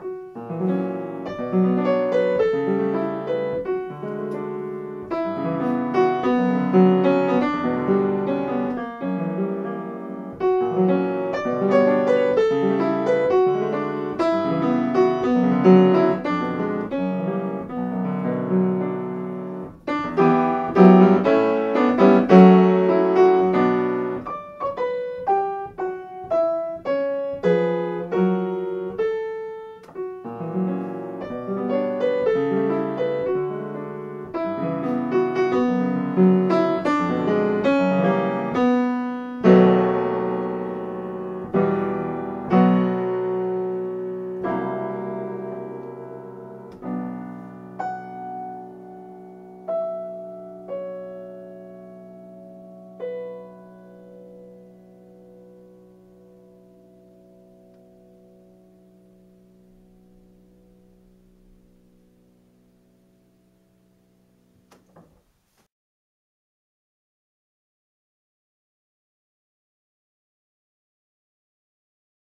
Música